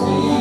speak.